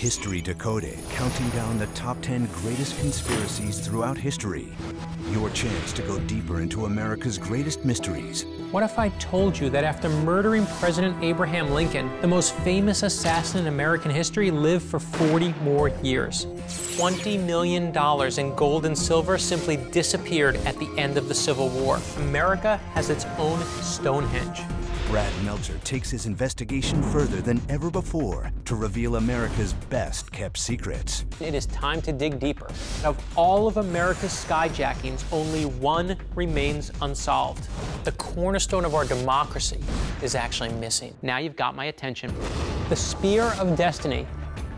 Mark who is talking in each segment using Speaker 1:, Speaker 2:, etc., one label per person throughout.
Speaker 1: History Decoded, counting down the top 10 greatest conspiracies throughout history. Your chance to go deeper into America's greatest mysteries.
Speaker 2: What if I told you that after murdering President Abraham Lincoln, the most famous assassin in American history lived for 40 more years? $20 million in gold and silver simply disappeared at the end of the Civil War. America has its own Stonehenge.
Speaker 1: Brad Meltzer takes his investigation further than ever before to reveal America's best kept secrets.
Speaker 2: It is time to dig deeper. Of all of America's skyjackings, only one remains unsolved. The cornerstone of our democracy is actually missing. Now you've got my attention. The Spear of Destiny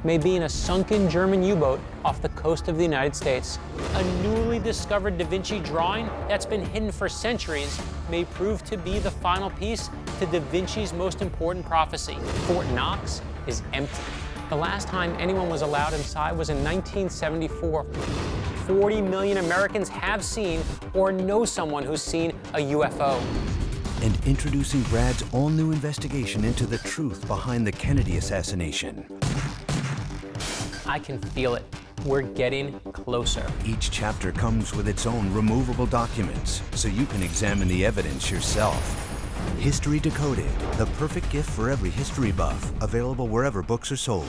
Speaker 2: may be in a sunken German U-boat off the coast of the United States. A newly discovered Da Vinci drawing that's been hidden for centuries may prove to be the final piece to Da Vinci's most important prophecy. Fort Knox is empty. The last time anyone was allowed inside was in 1974. 40 million Americans have seen or know someone who's seen a UFO.
Speaker 1: And introducing Brad's all-new investigation into the truth behind the Kennedy assassination.
Speaker 2: I can feel it. We're getting closer.
Speaker 1: Each chapter comes with its own removable documents, so you can examine the evidence yourself. History Decoded, the perfect gift for every history buff, available wherever books are sold.